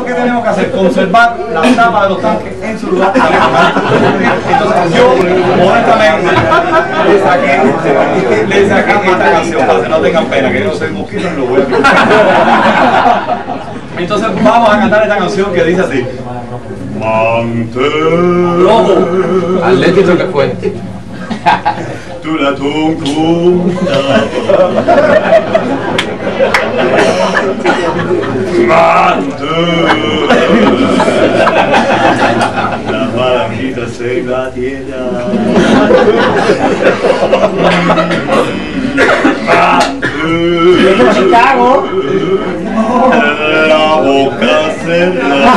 eso, ¿qué tenemos que hacer? Conservar la tapa de los tanques en su lugar. Entonces, yo, honestamente, le saqué, le saqué esta canción para que no tengan pena, que yo no soy mosquito y lo voy a pintar. Entonces, vamos a cantar esta canción que dice así. Mantén Atlético que fue. tu la. Mantén la palanquita se la tierra. Chicago. La boca cerrada.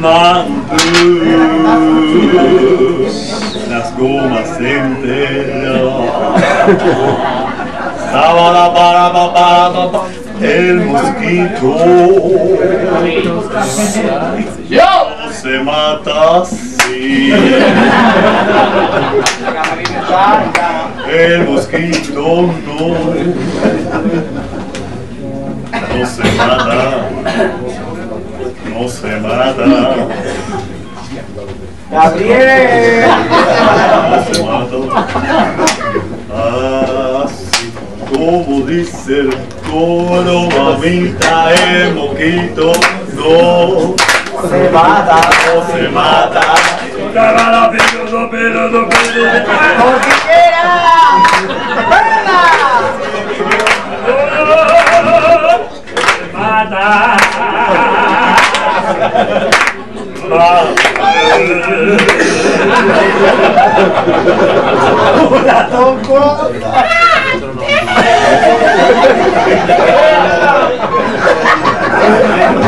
Mantén las gomas enteras. El mosquito se mata así. El mosquito no, no se mata, no se mata. Gabriel. No se mata. Así como dice el coro, mamita, el mosquito no Se mata. no se mata.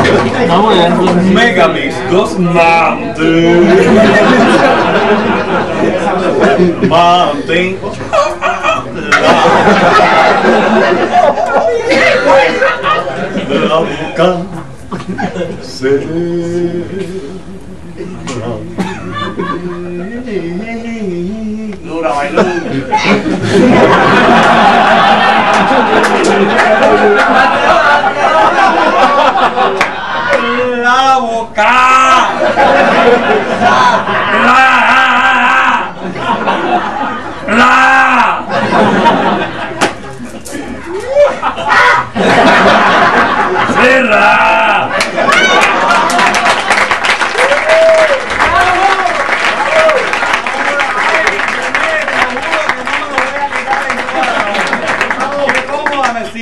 Porque quiera. Megamix Ghost Mountain. Mountain. La boca se Dura La boca. La. La.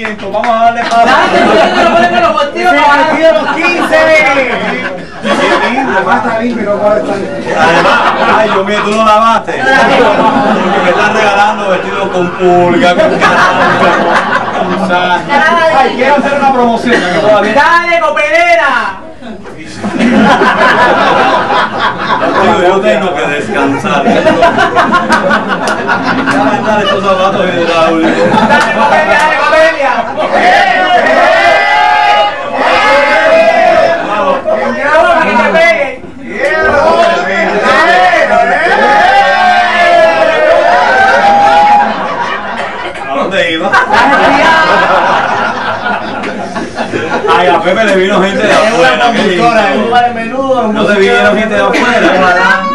500. Vamos a darle para. ¡Dale, los 15! Además, ay, yo mío, tú no lavaste. Porque me estás regalando vestidos con pulga, con Ay, quiero hacer una promoción. ¡Dale, copelera! Yo tengo que descansar. Dale, dale estos zapatos hidráulicos. Dale, copelera, peguen! ¿A dónde iba? Ay, a Pepe le vino gente de afuera. No te gente de afuera.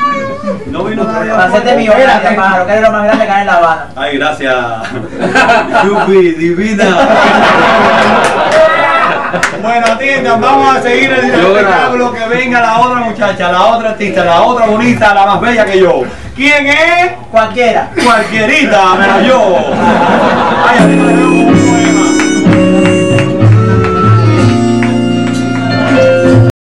No vino nadie afuera. millonaria, pájaro, que eres lo más grande que hay en La Habana. Ay, gracias. Yupi, divina. Bueno, atiendan, vamos a seguir el espectáculo. Que venga la otra muchacha, la otra artista, la otra bonita, la más bella que yo. ¿Quién es? Cualquiera. Cualquierita, menos yo. Ay, a